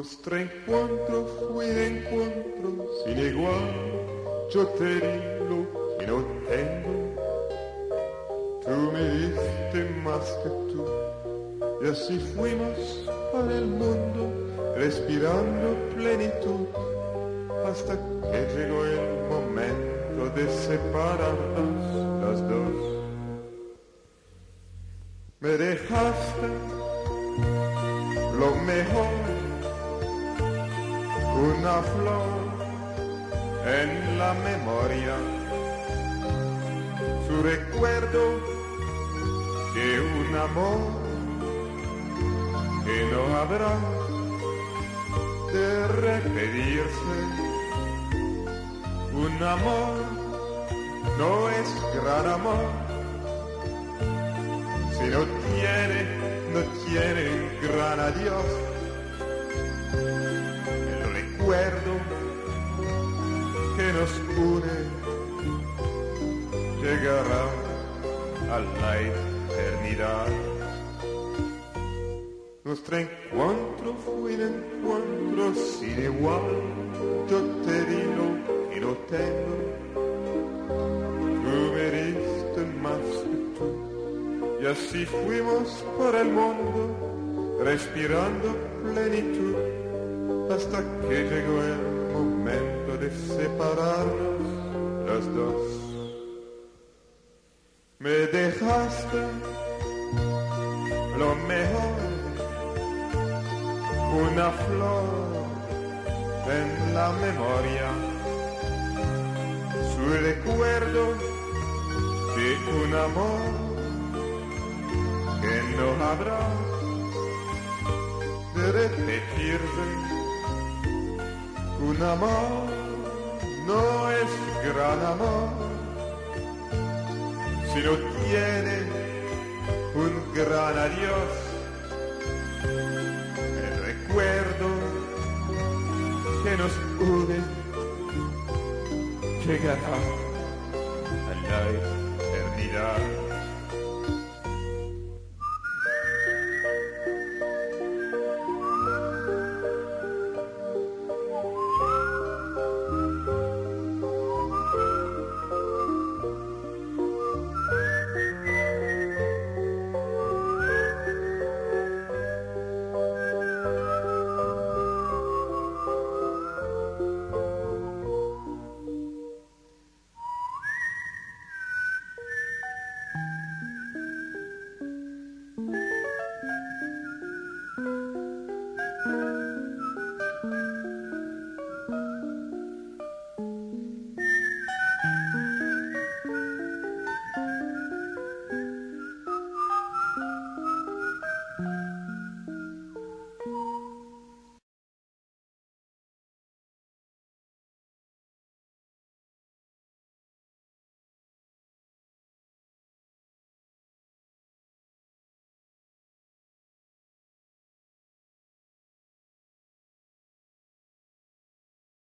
Nuestro encuentro fue de encuentro sin igual. Yo te di lo que no tengo. Tú me diste más que tú. Y así fuimos para el mundo, respirando plenitud, hasta que llegó el momento de separarnos las dos. Me dejaste lo mejor, una flor en la memoria, su recuerdo de un amor que no habrá de repetirse. Un amor no es gran amor si no tiene, no tiene gran adiós. Nos llegará a la eternidad. Nuestro encuentro fue un encuentro sin igual. Yo te di lo que no tengo. Tú me diste más que tú. Y así fuimos para el mundo, respirando plenitud, hasta que llegó el momento de separarnos las dos. Me dejaste lo mejor una flor en la memoria, su recuerdo de un amor que no habrá de repetirse. Un amor amor si no tiene un gran adiós recuerdo que nos une llegará a la eternidad.